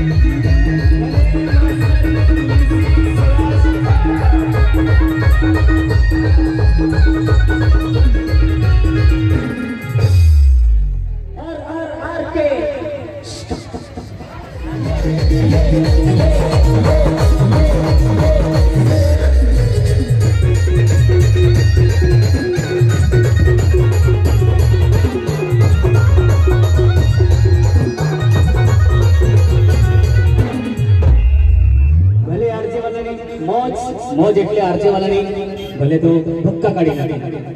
R R R K. એટલે RJ વાલાની ભલે તો ભક્કા કાઢી નાખી